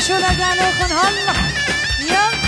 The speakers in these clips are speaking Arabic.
شلگن خون هم یم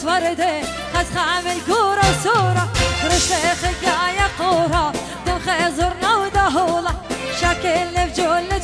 كانت وردة خسخة عامل كورة وصورة رشيخ قاية قورة دمخة زرنا ودهولة شكل في جولة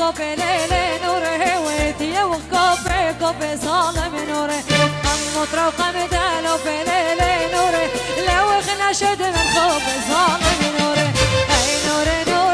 قب ليل نور هويتي وقب قب صالم نور قم مطرب قم دالو في ليل نور لو خنا شد من خوف صالم نور اي نور نور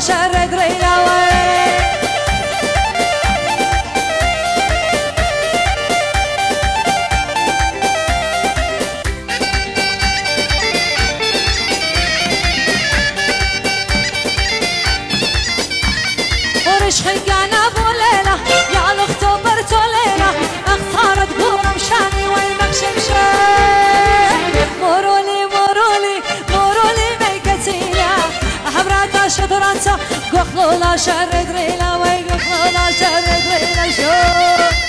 așa regret شر دريلا ويقفلنا شر دريلا شو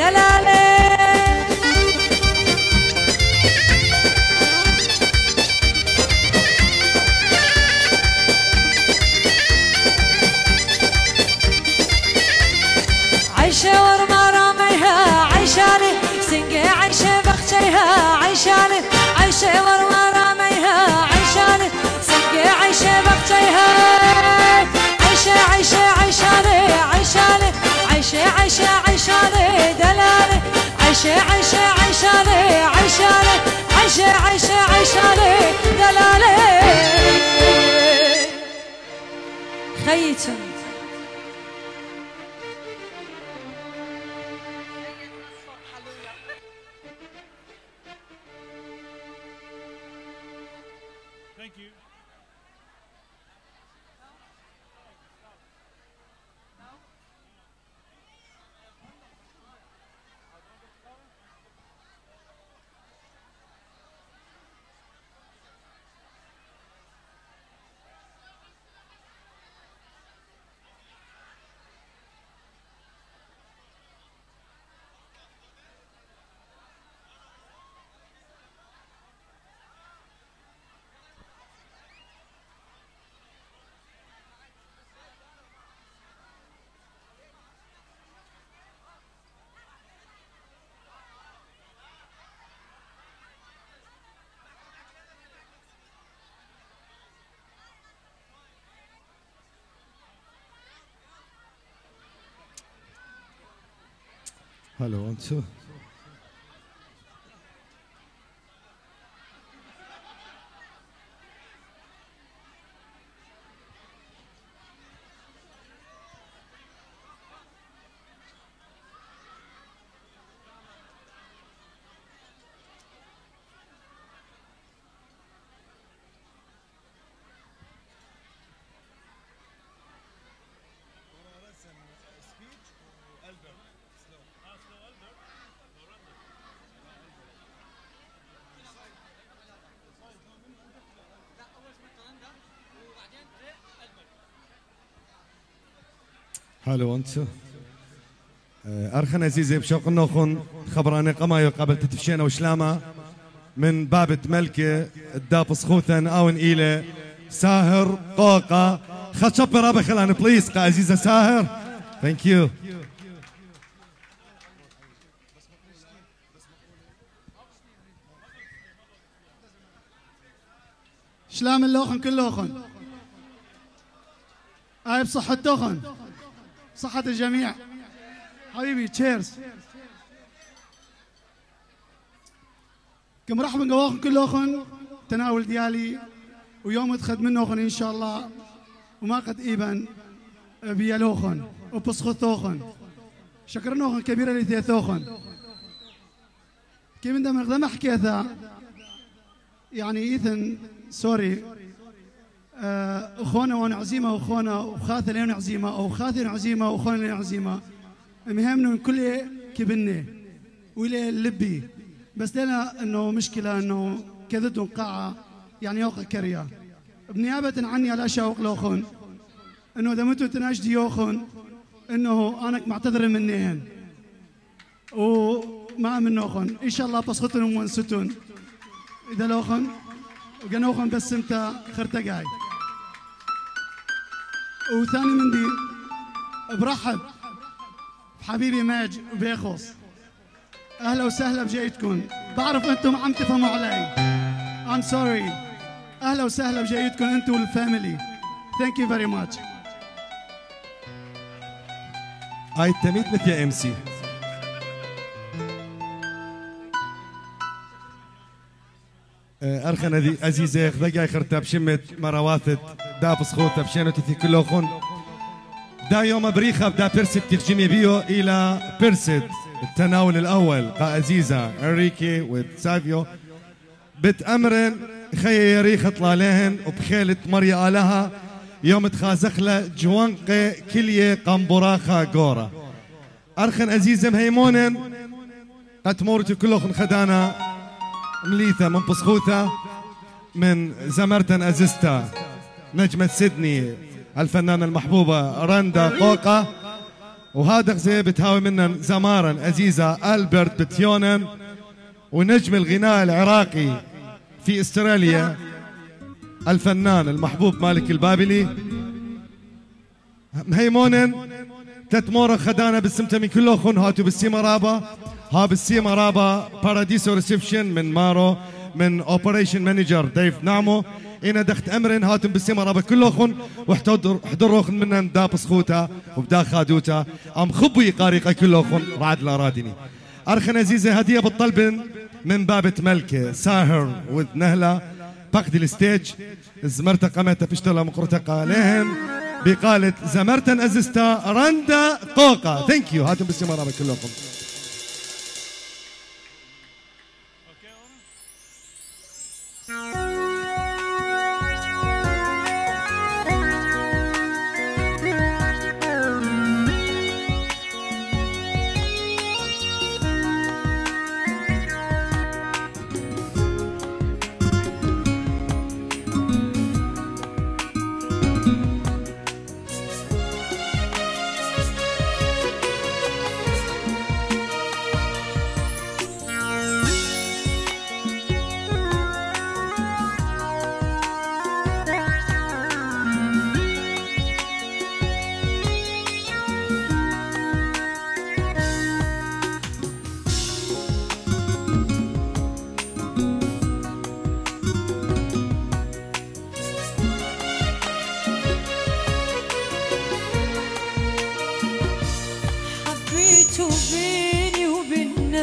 de la عيشة عيشة عيشاني عيشاني عيشة عيشة عيشاني دلالي. خيتم. Hallo und zu. حلو انت. آه، أرخن عزيزي بشوق النوخن خبراني قمايو قبل تتفشينا وشلاما. من بابة ملكة الداب سخوثن آون إيلة. ساهر قوقا خد رابع خلاني بليز قا عزيزة ساهر. ثانك يو شلام اللوخن كل لوخن. هاي بصحة توخن صحة الجميع. حبيبي تشيرز مرحبا قواخن كلوخن تناول ديالي ويوم ادخد منوخن إن شاء الله. وما قد إيبن بيالوخن وبسخوثوخن شكرنوخن كبيرة لثيثوخن كيف عندما نقدم حكيتها؟ يعني إيثن سوري اخونا وأنا عزيمة واخونا وخاثه لين عزيمة أو خاثه عزيمة واخونا لين عزيمة. مهمنا كل كبني ولا اللبي بس لنا إنه مشكلة إنه كذتهم قاعه يعني يوقع كريا. بنيابة عني على شوق لوخن إنه إذا متوا تناشدي يوخن إنه أنا معتذر منهن وما منوخن إن شاء الله بسخطن ومنستن إذا لوخن وقنوخن بس أنت خرتقاي. وثاني من دي برحب بحبيبي ماج وبيخوص. أهلا وسهلا بجيتكم بعرف أنتم عم تفهموا علي. I'm sorry. أهلا وسهلا بجيتكم أنتم والفاميلي. ثانك يو فيري ماتش هاي التميت مثل ارخن هذه عزيزة خذقاي خرتا بشمت مرواتت دا بسخوتا بشينو تثي كلوخن دا يوم بريخة بدا بيرسد تخجمي بيو إلى بيرسد التناول الأول قا عزيزة انريكي وسافيو بت أمرن خي يريخ طلالهن وبخيلة مريا آلها. يوم تخازخلة جوانقي كلية قنبراخة قورة أرخن عزيزة مهيمونن قد مورتي كلوخن خدانا. مليثة من بسخوثة من زمرتن أزستا نجمة سيدني الفنانة المحبوبة رندا قوقة وهذا غزي بتهاوي منا زمارا عزيزة ألبرت بتيونن ونجم الغناء العراقي في استراليا الفنان المحبوب مالك البابلي. مهيمونن تتمورا خدانا بالسمتة من كله خن هاتو بالسيما رابا ها بالسيما رابا باراديسو ريسبشن من مارو من اوبريشن مانجر ديف نعمو إنا دخت أمرن هاتم بالسيما رابا كله خن واحتضر حضروا خن منن دا بسخوتا وبدا خادوتا. أم خبي كله خن رعد لا رادني. أرخن عزيزة هدية بالطلبن من بابة ملكة ساهر وذ نهلة باقدي الستيج زمرتا قمتا بشتلا مقرتقا لهن بقالة زمرتا أزستا رندا قوقا. ثانك يو هاتم بالسيما رابا كلكم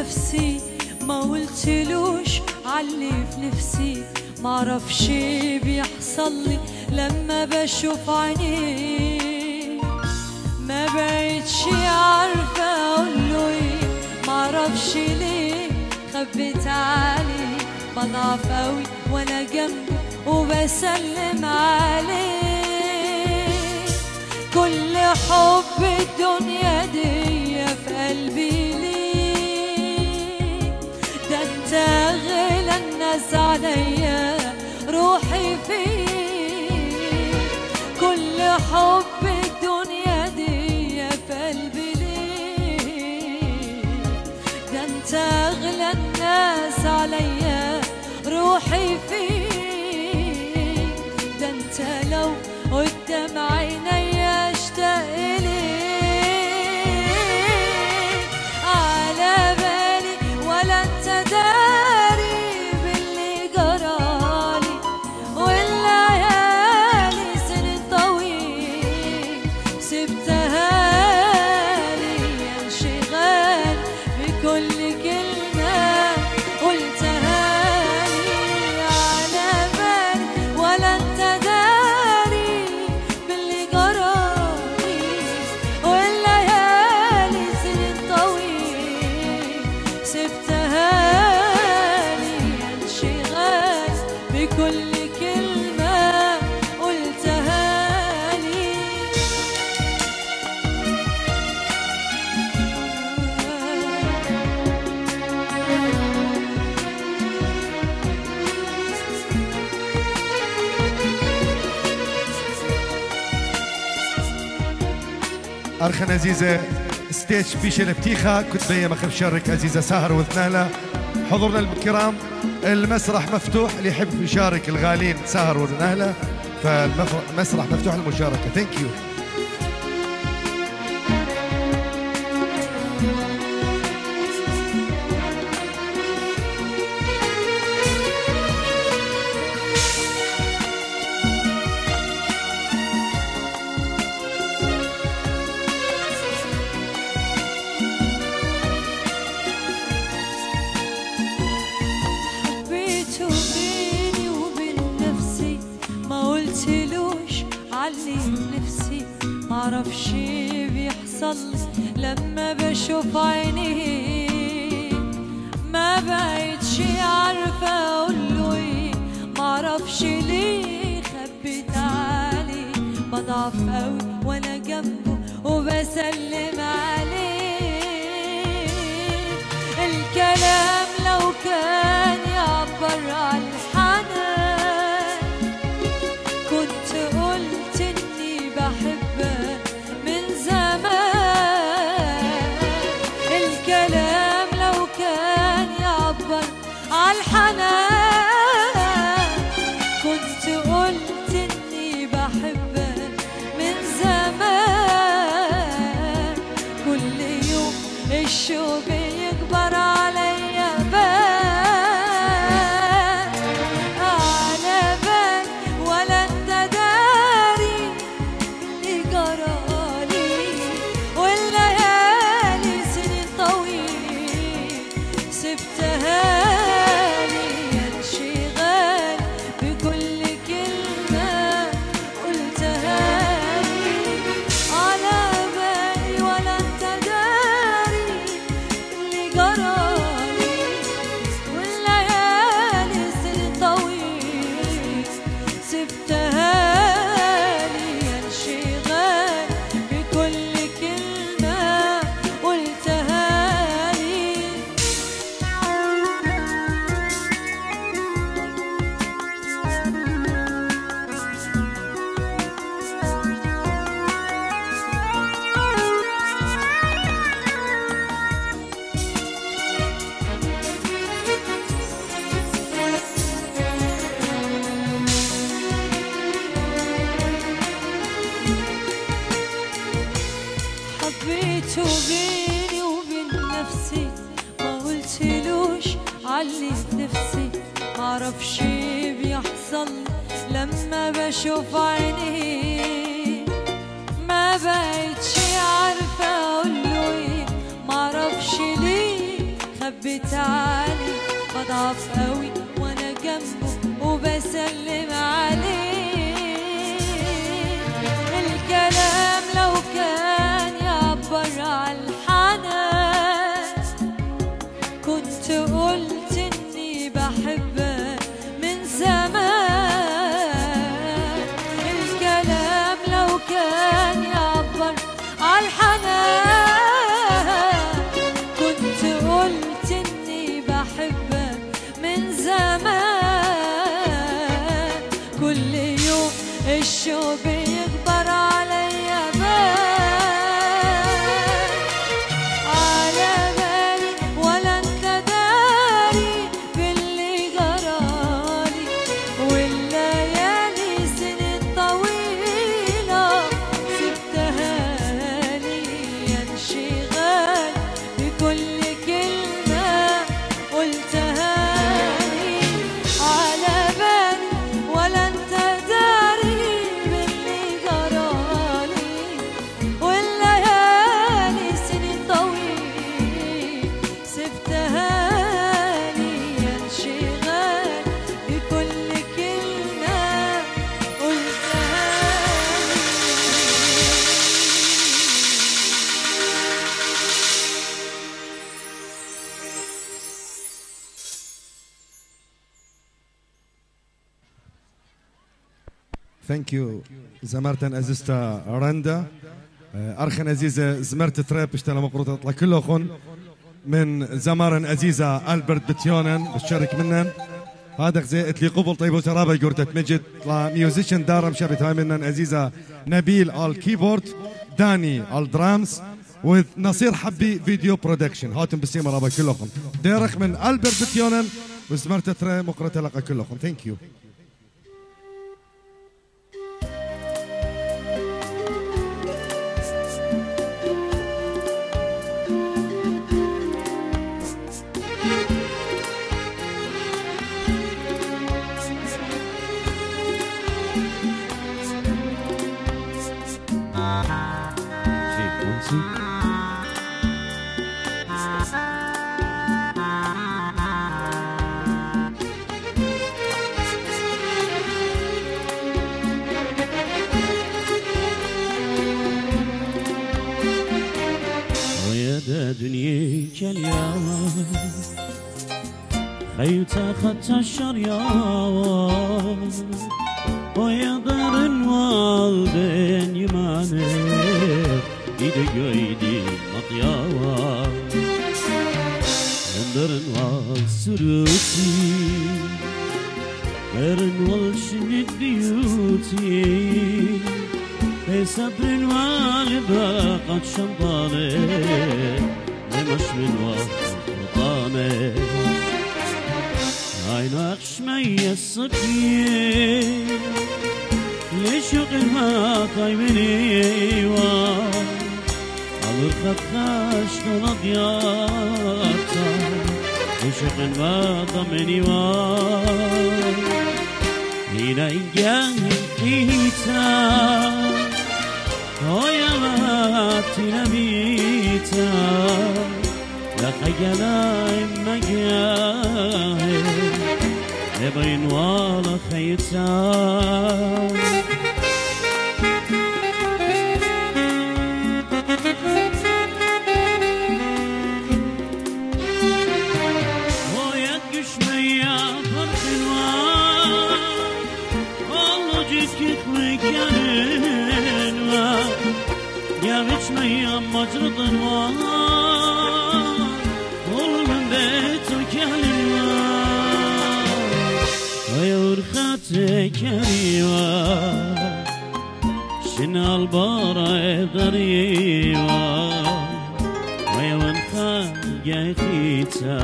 نفسي ما قلتلوش علي في نفسي. ما أعرفش بيحصل لي لما بشوف عينيه ما بقتش عارفة أقول له إيه. ما أعرفش ليه خبيت عليه. بضعف قوي وأنا جنبه وبسلم عليه. كل حب الدنيا دي في قلبي ليك ده أنت غلى الناس عليا روحي فيك كل حب الدنيا دي في قلبي ليك ده أنت أغلى الناس عليا روحي مخن عزيزة ستيتش ستيج سبيشل كنت بيا مخن شارك عزيزة ساهر وثنالة. حضورنا الكرام المسرح مفتوح اللي يحب يشارك الغالين ساهر وثنالة فالمسرح مفتوح للمشاركة. ثانك يو علي نفسي معرفش بيحصل لما بشوف عينيه ما بقتش عارفة اقوله إيه معرفش ليه خبيت علي بضعف قوي وأنا جنبه وبسلم عليه. الكلام لو كان ثانك يو آه، زمرت ازيستا رندا. أرخن أزيزة زمرت تراب اشتا مقروطة تطلع كل اخون من زمرن أزيزة ألبرت بتيونن بتشارك منن. هذا زي اللي قبل طيب وترابا يقولت مجد. طلع ميوزيشن دار مشابت هاي منن أزيزة. نبيل على الكيبورد داني على الدرامز وذ نصير حبي فيديو برودكشن هاتم بسيمة رابا كلهم ديرخ من ألبرت بتيونن وزمرت ترى مقرة لقى كلهم ثانك يو دنياك اليوم خيت خدت الشريان ويا دار والدين يمانك ايدي ايدي مطياوا اندرن والسروتي درن والشنت بيوتي بصبر والبا قد شنطاني لمش من وطاني عين أخشمي الصبية لشوق ما طيبني أمر خد خاش رضياتا لشوق ما ضمني هنا إنجاهي حيتا هويا ما تنبيتا لا the La chayala im nagyah Ebayinu ala chayitzah ورختك ريوان شنا البارة ضريوة ويا وانخا جاكيتا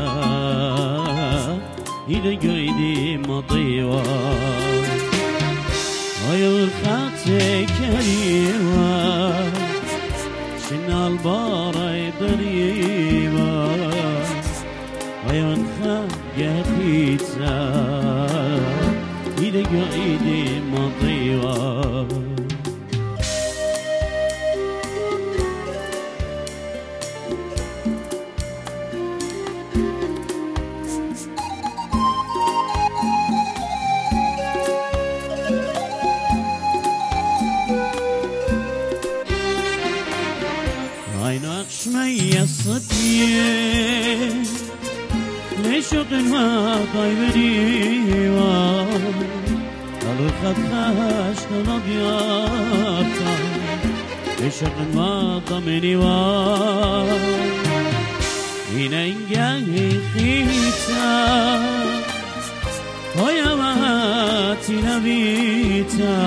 إذا قيدي مطيوة ويا ورختك ريوة شنا البارة ما طيبني قالوا خد خاشت الأبيض لشوق ما ضمني هنا إنجاهي خيتا. ويا ما تنبيتا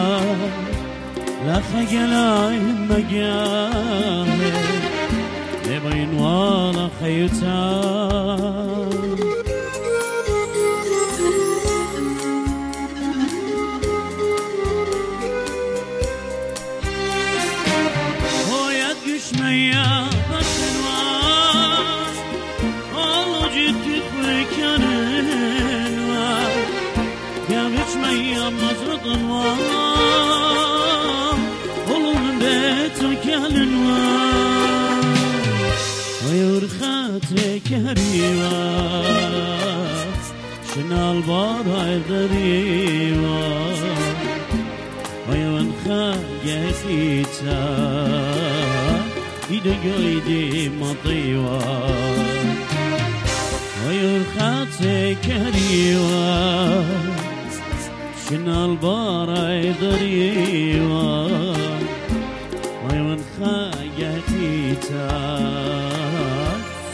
لا خجلا إما جاهي لبين ولا خيتا. البارة ذريوة ويوانخا جاكيتا إيدا قيدي مطيوة. ويرخاتك هريوة. شنا البارة ذريوة ويوانخا جاكيتا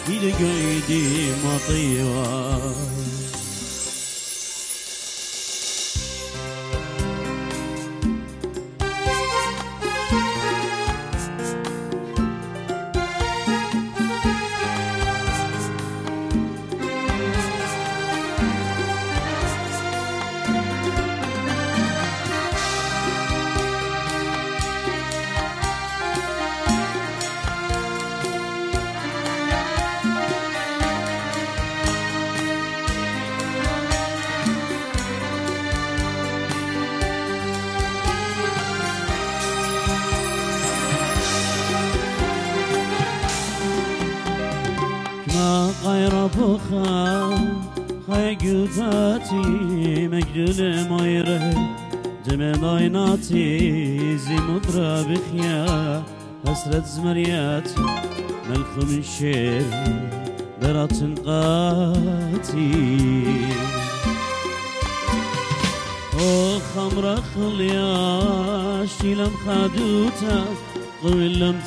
إيدا مطيوة.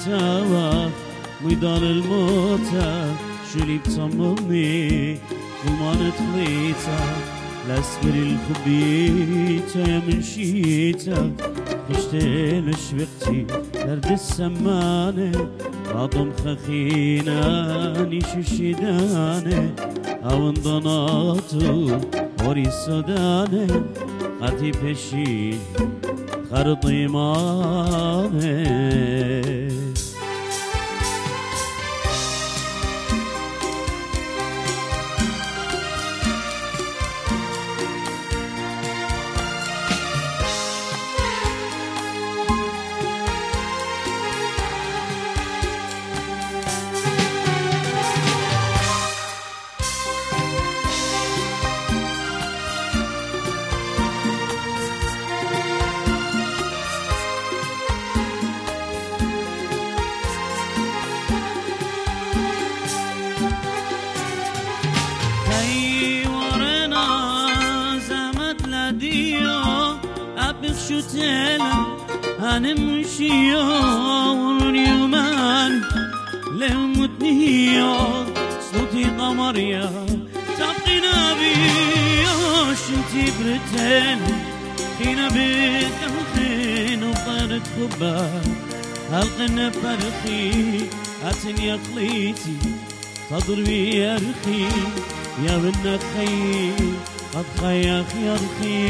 تاوا ميدان الموتى شولي بتصممي ظلمان تخليتا لاسبر الخبيتا يا من شيتا خشتين شبقتي برد السمانة راضم خخينا نيشو شدانة أو انضناتو وري السودانة قاتي بشي خرطي مامي شتيلا أنا مشيو واليومان لو متنيو صوتي قمريا تبقينا بيو شنتي برتين خينا بيت الخين وطرت خبا هلقنا فرخي أتن يا خليتي تضربي يا رخي يا بنا خي قد خياخ يا رخي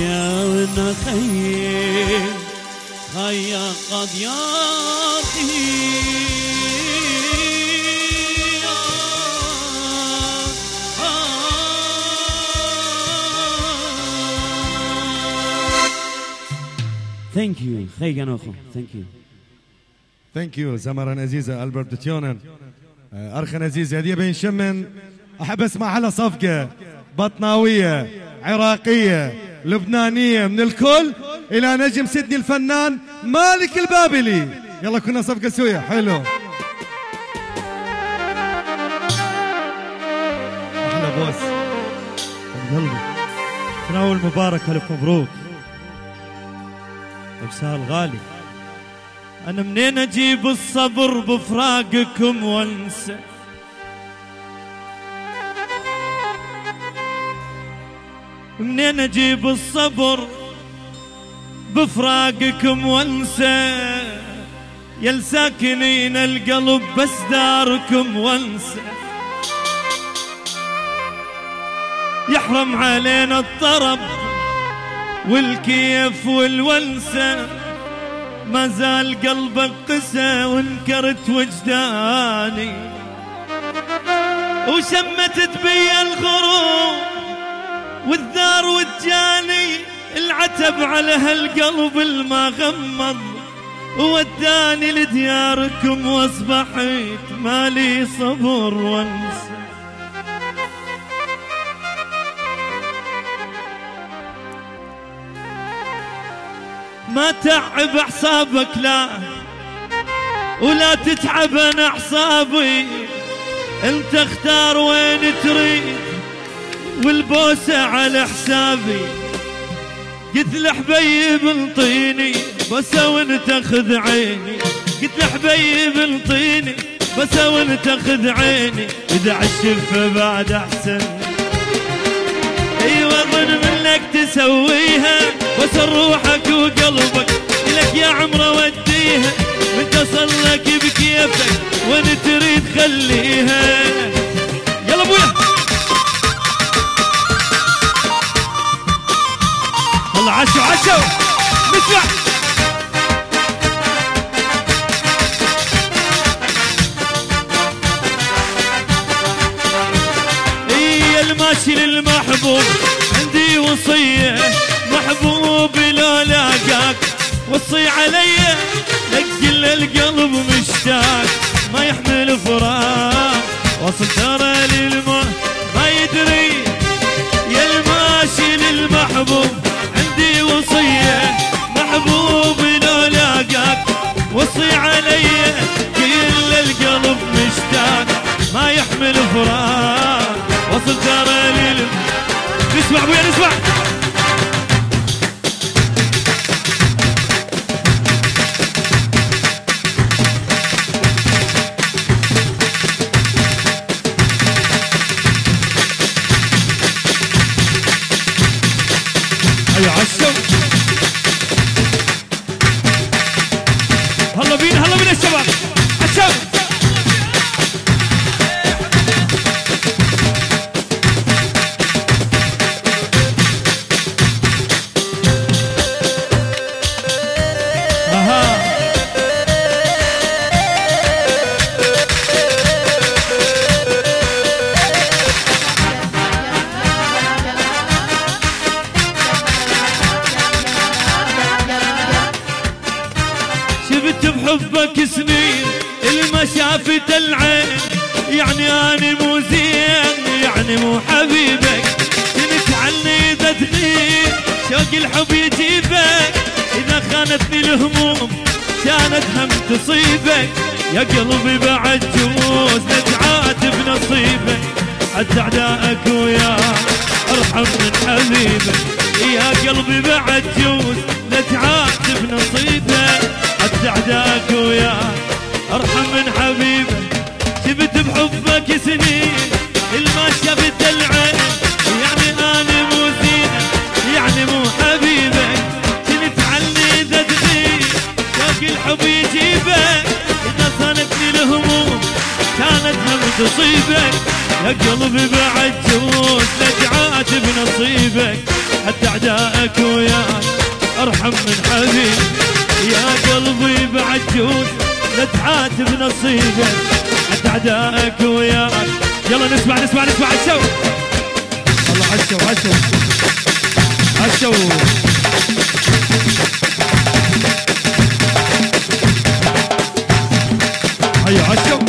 يا ونخيل خيا قد يرخي Thank you. خيجا نوخو. Thank you. Thank you زمرا عزيزة ألبرت تيونن أرخن عزيزة هدية بين شمن. أحب أسمع على صفقة بطناوية عراقية لبنانية من الكل إلى نجم سيدني الفنان مالك البابلي. يلا كنا صفقة سوية. حلو. أحلى بوس. تناول مبارك؟ ألف مبروك. وسهل غالي. أنا منين أجيب الصبر بفراقكم وأنسى؟ منين أجيب الصبر بفراقكم وأنسى؟ يا الساكنين القلب بس داركم وأنسى. يحرم علينا الطرب والكيف والونسة ما زال قلبك قسى وانكرت وجداني. وشمتت بي الغروب والدار والجاني العتب على هالقلب الما غمض. وداني لدياركم وأصبحت مالي صبر وانسى. ما تعب حسابك لا. ولا تتعب أنا حسابي أنت اختار وين تريد والبوسة على حسابي. قلت له حبيب انطيني بوسة وانت اخذ عيني. قلت له حبيب انطيني بوسة وانت اخذ عيني. إذا عالشفة بعد أحسن. أيوه ظن منك تسويها. بس روحك وقلبك لك يا عمره وديها. من تصل لك بكيفك وين تريد خليها يلا أبويا. يلا عشو عشو. نسمع. إي الماشي للمحبوب عندي وصية. محبوب لو لاقاك. وصي علي لك القلب مشتاق. وصل ترى للما ما يدري. يا الماشي للمحبوب عندي وصية. محبوب لو لاقاك. وصي علي كل القلب مشتاق. ما يحمل فراق. وصل ترى لل نسمع أبويا نسمع. العين يعني أنا مو زين يعني مو حبيبك. كنت عني تغيب شوق الحب يجيبك. إذا خانتني الهموم كانت هم تصيبك. يا قلبي بعد جوز نتعاتب نصيبك حتى اعدائك وياك أرحم من حبيبك. يا قلبي بعد جوز نتعاتب نصيبك حتى اعدائك وياك أرحم من حبيبك شفت بحبك سنين. الما شفت العين يعني أنا مو زينة يعني مو حبيبك كنت اذا تغيب شوق الحب يجيبك. إذا صانتني الهموم كانت هم تصيبك. يا قلبي بعد جوز نجعات بنصيبك. حتى أعدائك وياك أرحم من حبيبك يا قلبي بعد جوز نتعاتب نصيبك حتى اعدائك وياك يلا نسمع نسمع نسمع. الشو الله عشو عشو. عشو. هيا عشو.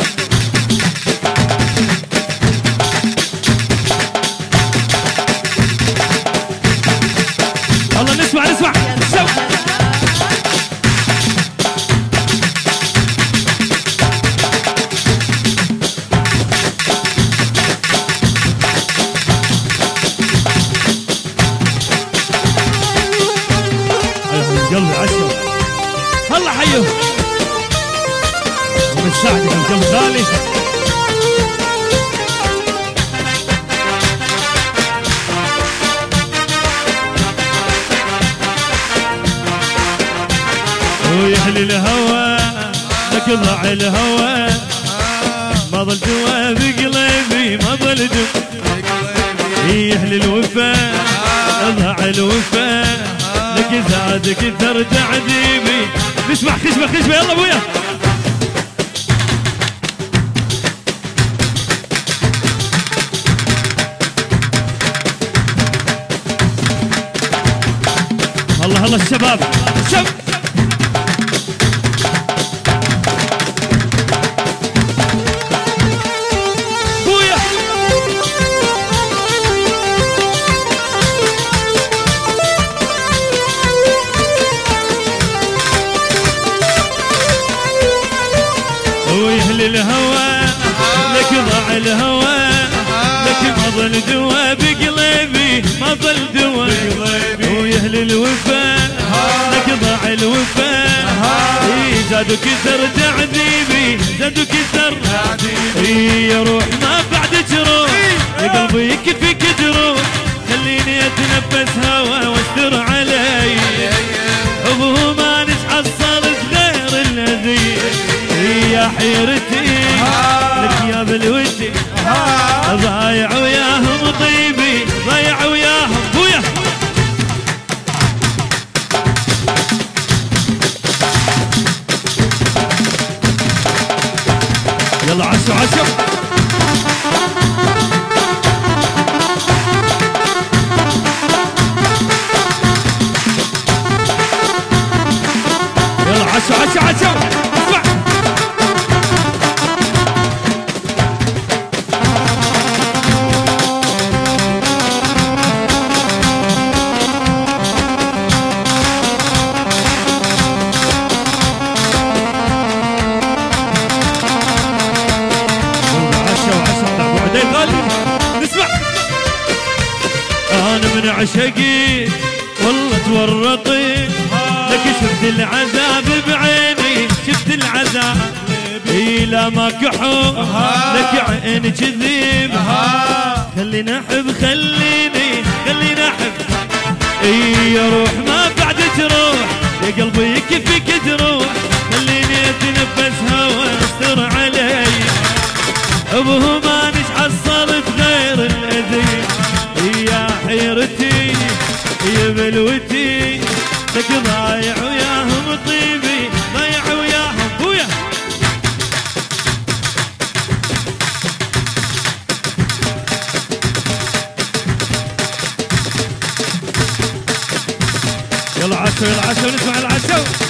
الهوى. ما ظل دوا بقلبي ما ظل دوا يهلي الوفا ضاع الوفا. لك زاد كثر تعذيبي نسمع خشبه خشبه يلا أبويا. الله الله الشباب شب. الهوى لك ضاع الهوى لك ما ظل دوا بقلبي ما ظل دوا ويهل الوفا لك ضاع الوفا. زاد كثر تعذيبي زاد إي يا روح ما بعدك روح قلبي يكفيك جروح خليني أتنفس هوا وأستر علي يا حيرتي. لك يا بالودي. ضايع وياهم طيبي. ضايع وياهم بويا يلا عشو عشو عشو عشو. لا ما كحوم لك عين كذيب خلينا احب خليني خلينا احب إي يا روح ما بعدك روح يا قلبي يكفيك تروح. خليني أتنفس هوا أستر علي. ابوهم ما حصلت غير الأذي. يا حيرتي يا بلوتي. لك ضايع وياهم طيبي. 这是拿球的时候还球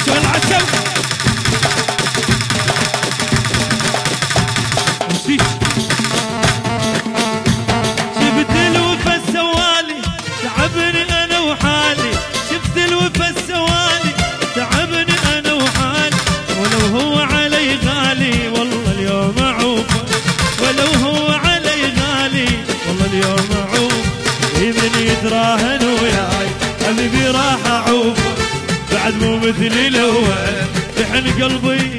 喜欢拿枪。مثل الأول لحن قلبي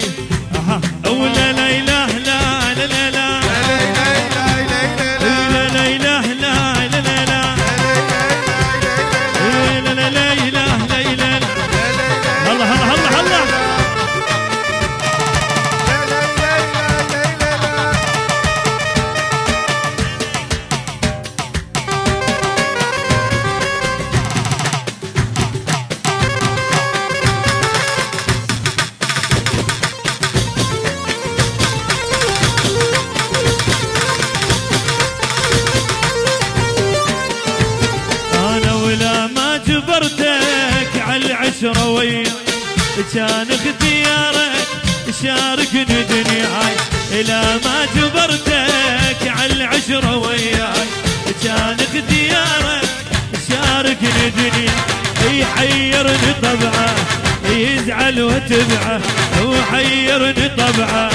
يزعل وتبعه وحيرني طبعه.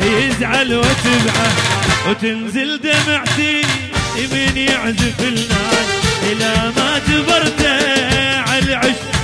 يزعل وتبعه وتنزل دمعتي من يعزف الناس إلى ما جبرته على العشق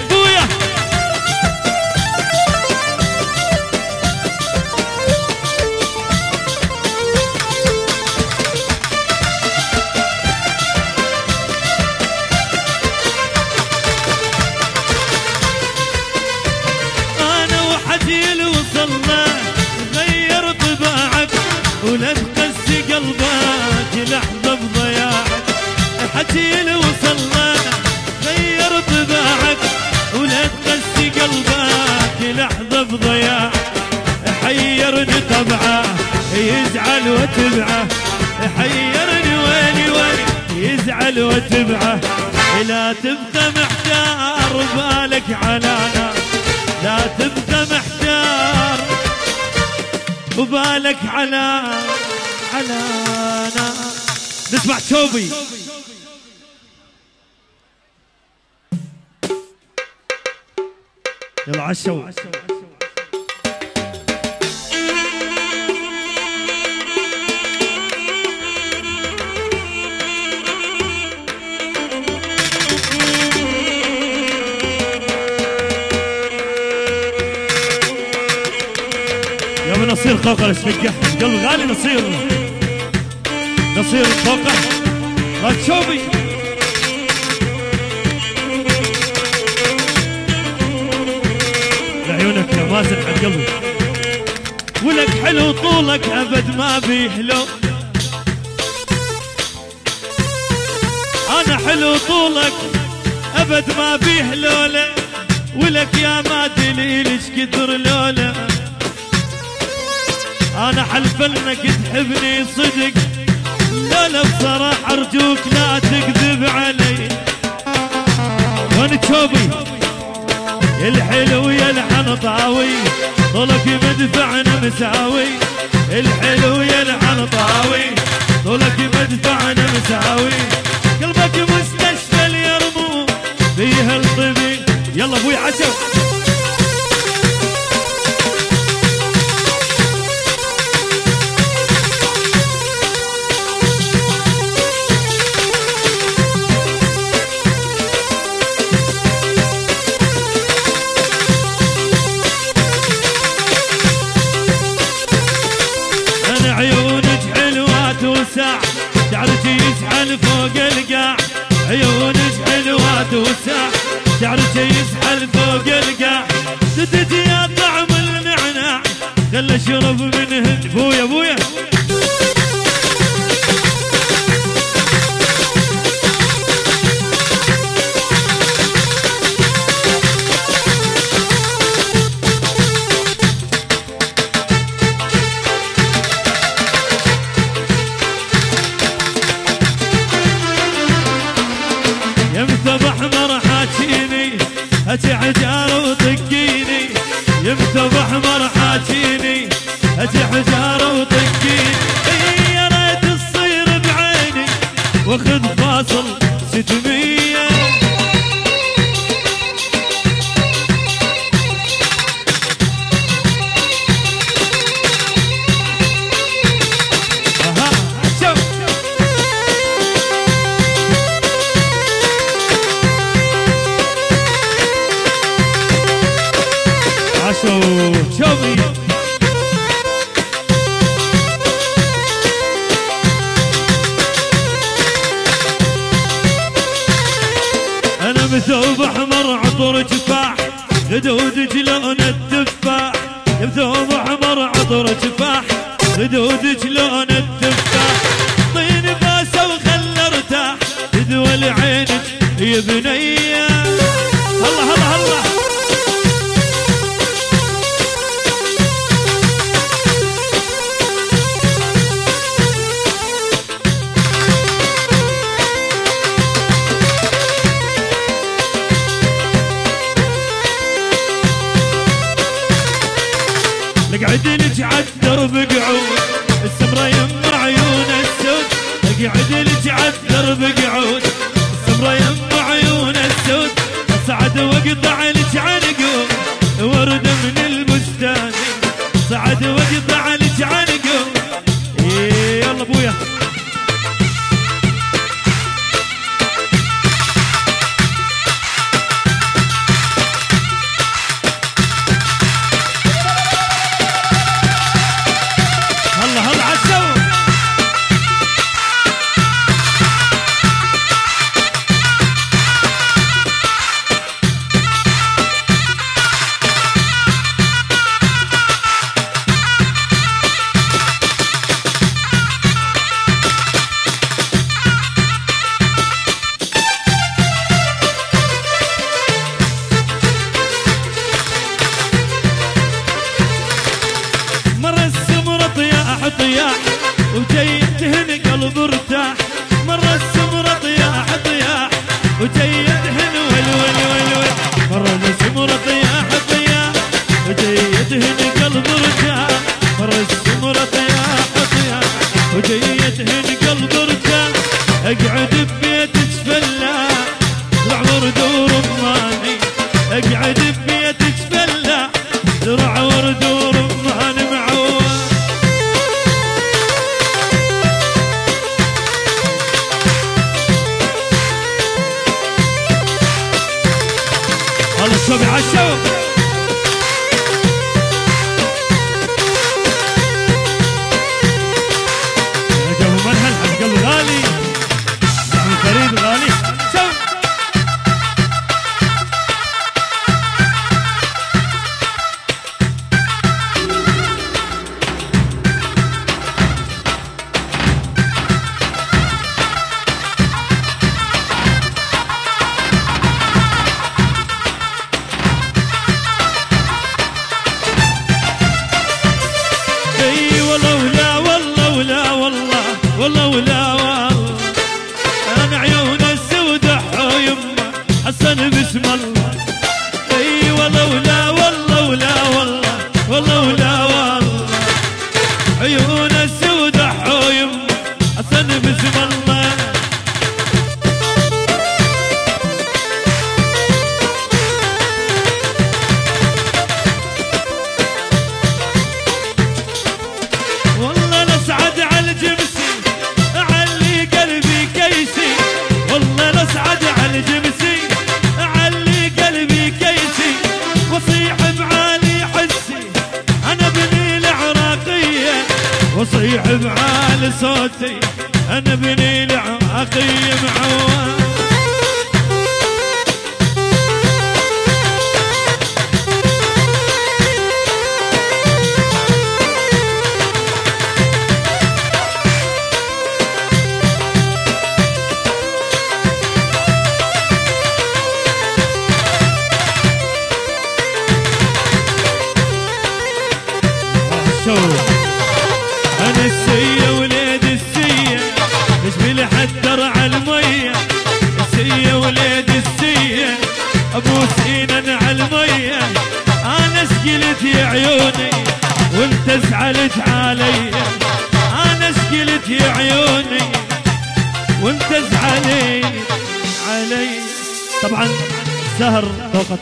وتبعه. حيرني ويلي ويلي يزعل وتبعه. لا تبقى محتار بالك على نار لا تبقى محتار وبالك على على نار نسمع شوبي يلا عشو نصير قوقع اسمك قلب غالي نصير. نصير قوقع ما تشوفي. لعيونك يا مازن عن قلبي. ولك حلو طولك أبد ما بيحلو أنا حلو طولك أبد ما بيحلو له ولك يا ما دليل إيش كثر لوله أنا حلف إنك تحبني صدق. لا لا بصراحة أرجوك لا تكذب علي. وأنا تشوبي الحلو يا الحنطاوي. طولك مدفعنا مساوي. الحلو يا الحنطاوي. طولك مدفعنا مساوي. قلبك مستشفى اليرمو فيها الطبيب. يلا أبوي عشر فوق القاع زدت يا طعم النعناع خل اشرب منه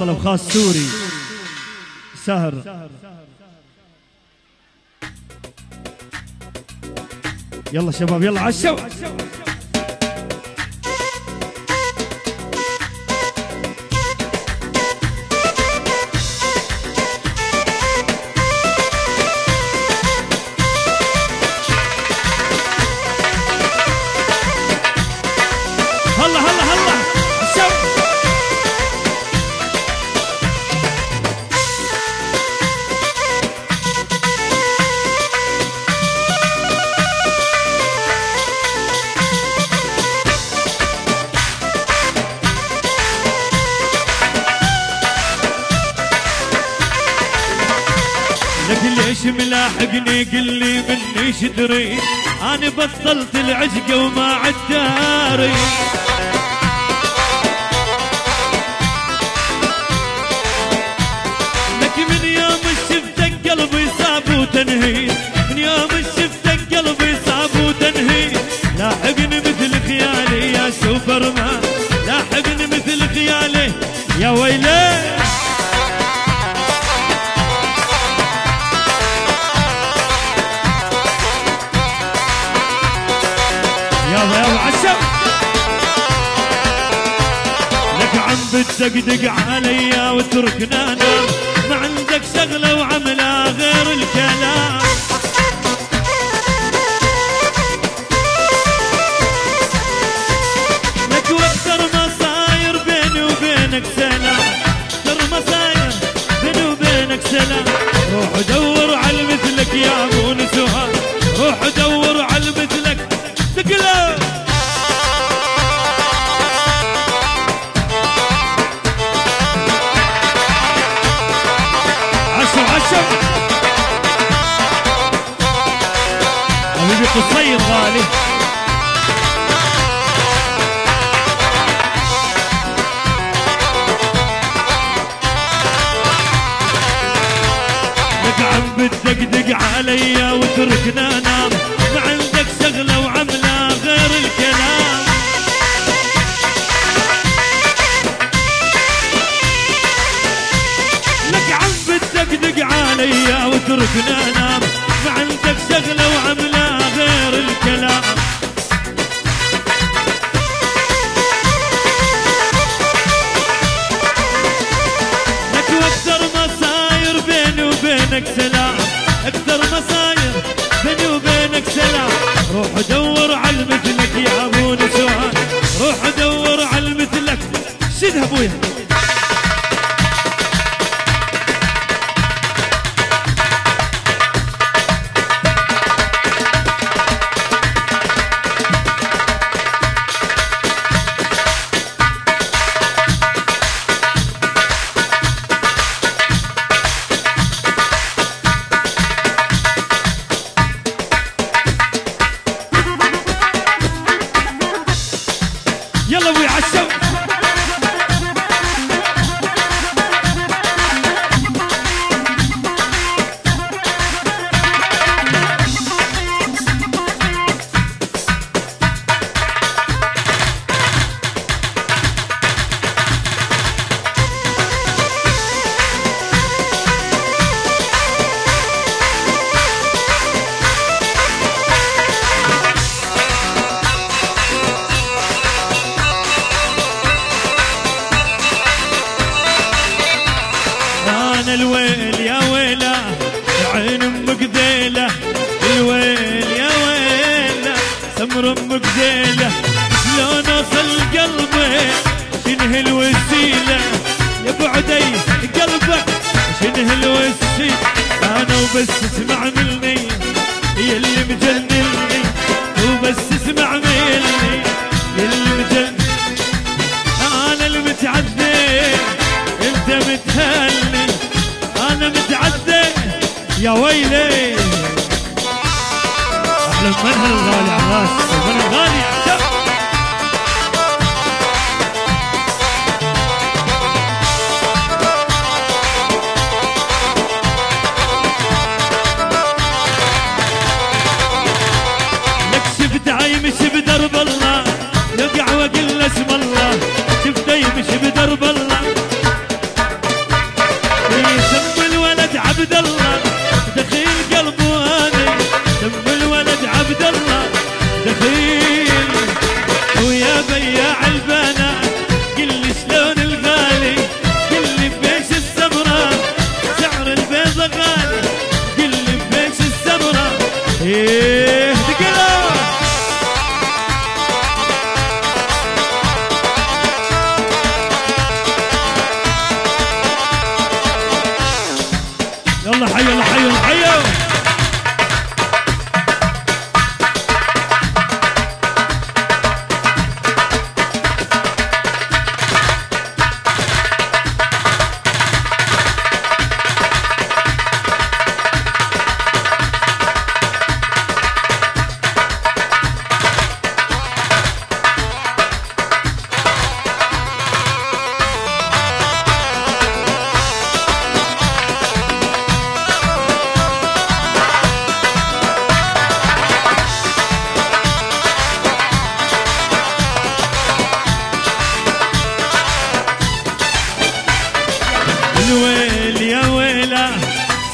مطرب خاص سوري. سهر. يلا شباب يلا عالشو. قلي مني شدري أنا بطلت la وبس اسمع مني يلي مجنني. وبس اسمع مني يلي مجنني. أنا المتعدي أنت متهني. أنا متعدي يا ويلي. أحلى من هالغالي عباس. من الغالي بدرب الله يقع واقول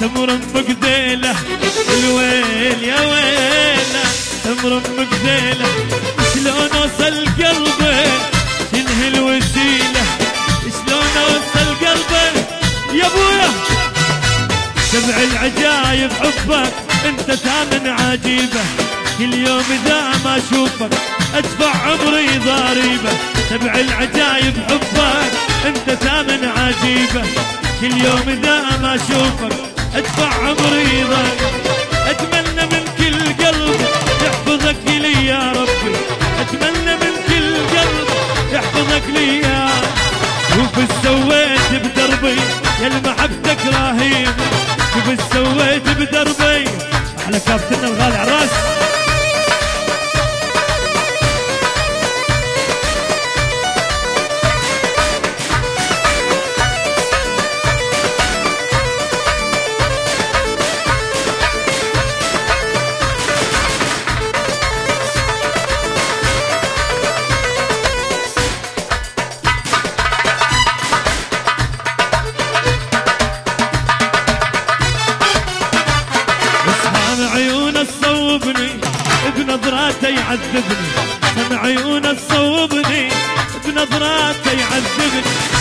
تمر ذيله الويل يا ويلة. تمر ذيله شلون اوصل قلبي؟ تنهي الوسيلة؟ شلون اوصل قلبي؟ يا أبويا. سبع العجايب حبك أنت ثامن عجيبة. كل يوم إذا ما أشوفك أدفع عمري ضريبة. سبع العجايب حبك أنت ثامن عجيبة. كل يوم إذا ما أشوفك أدفع ضريبه أتمنى من كل قلب يحفظك لي يا ربي. أتمنى من كل قلب يحفظك لي يا وبس سويت بدربي يا محبتك رهيبه وبس سويت بدربي أحلى كابتن الغالي عراس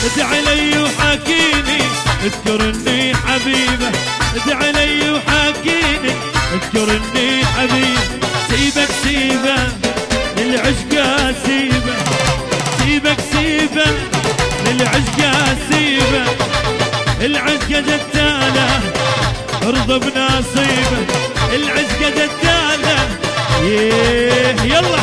ادعي لي وحاكيني اذكرني حبيبه. ادعي لي وحاكيني اذكرني حبيبه. سيبك سيبه للعشق سيبه. سيبك سيبه للعشق سيبه. العشق جداله ارضى بنصيبه العشق جداله يه يلا.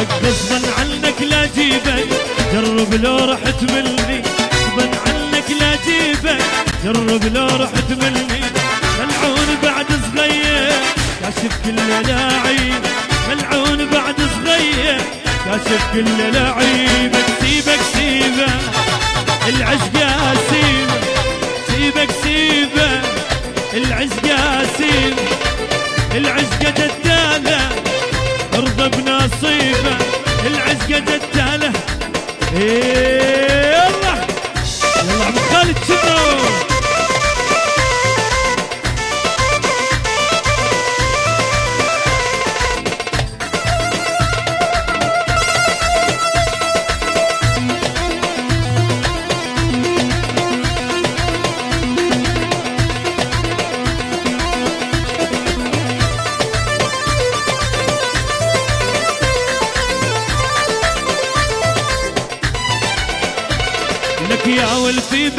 لك غصبا عنك لا جيبك. جرب لو رحت مني. غصبا عنك لا جيبك. جرب لو رحت مني. ملعون بعد صغير. كاشف كل لعيب. ملعون بعد صغير. كاشف كل لعيبك سيبك سيبك. العشق سيبك. سيبك سيبك. العشق سيبك. العشق جداله ارضى بنصيبه العشق جداله إيه يلا يلا عم خالد شنو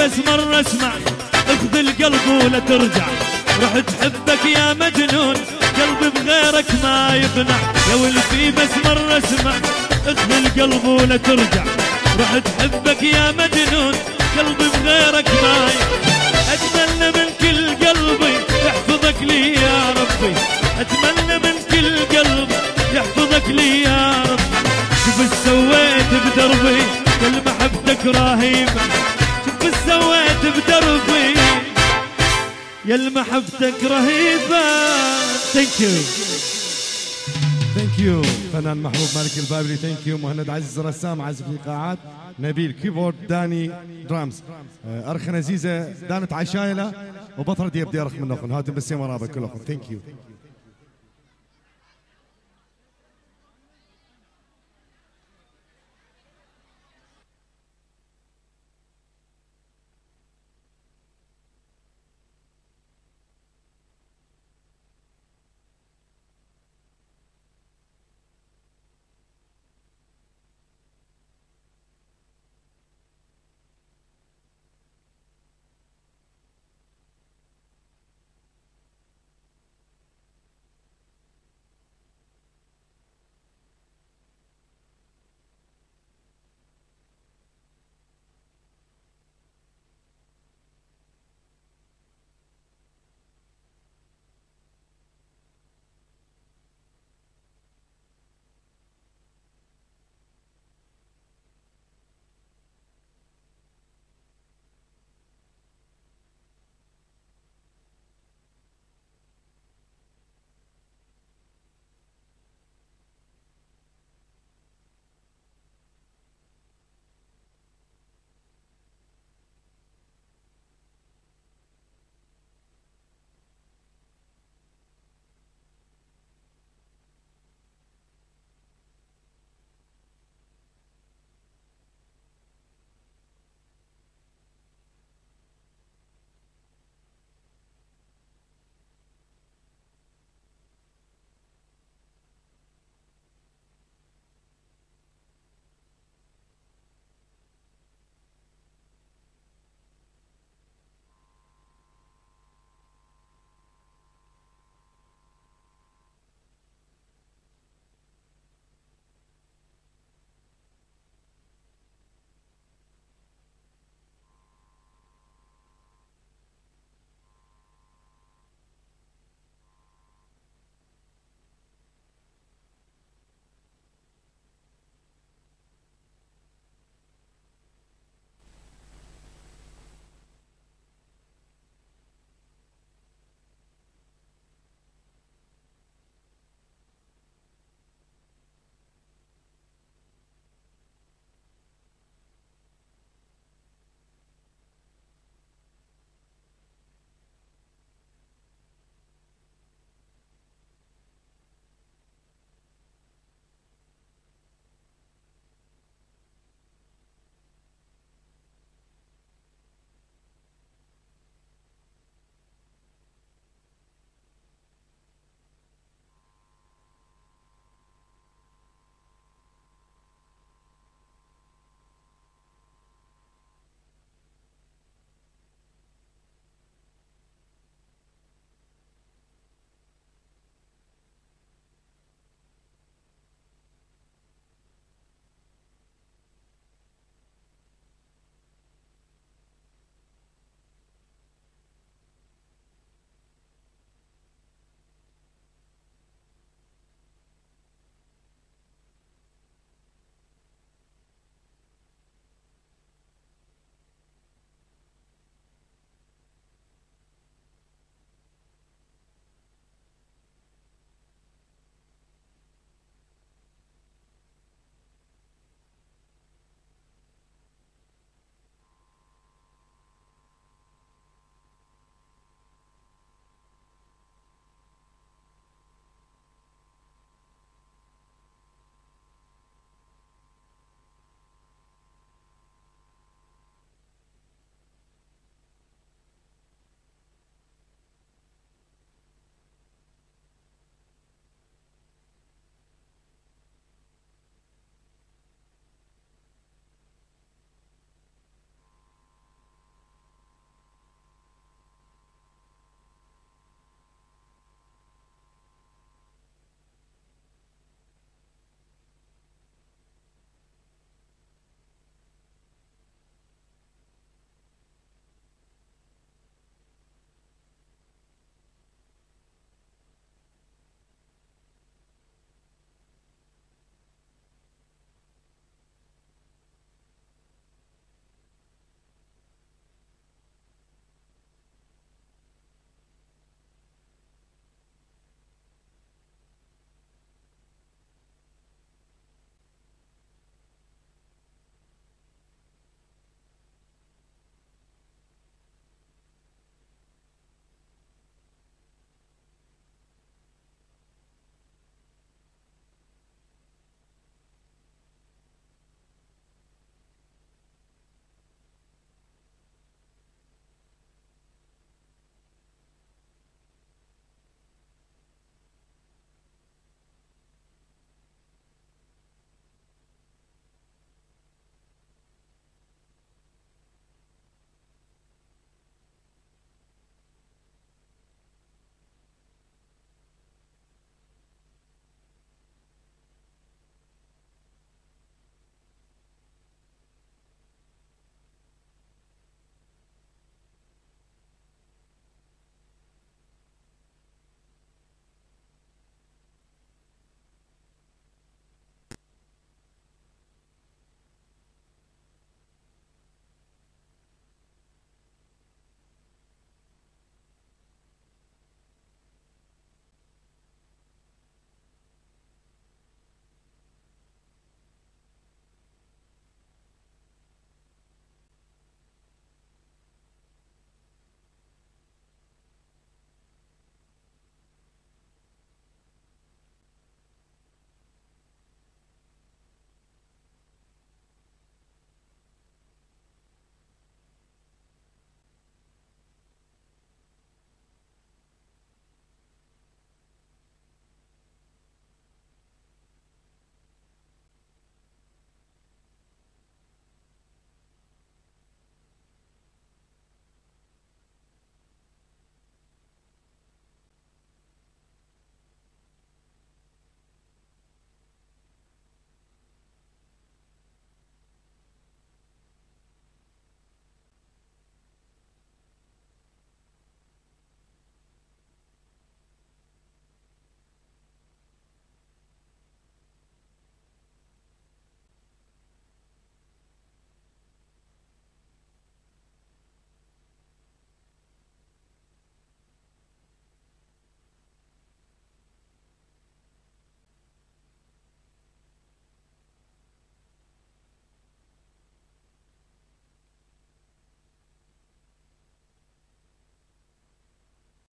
بس مرة اسمع اخذ القلب ولا ترجع. راح تحبك يا مجنون قلبي بغيرك ما يقنع. يا ولفي بس مرة اسمع اخذ القلب ولا ترجع. راح تحبك يا مجنون قلبي بغيرك ما أتمنى من كل قلبي يحفظك لي يا ربي. أتمنى من كل قلبي يحفظك لي يا ربي. شوف سويت بدربي كل محبتك رهيبة. إيش سويت بدربي. يا محبتك رهيبة. ثانك يو ثانك يو فنان محبوب مالك البابلي ثانك يو مهند عزيز رسام عازف ايقاعات نبيل كيبورد داني درامز آه، ارخن عزيزه دانت عشايلة. وبطل ديب ديرخ من اخن هاتم بالسيما رابع كل اخن ثانك يو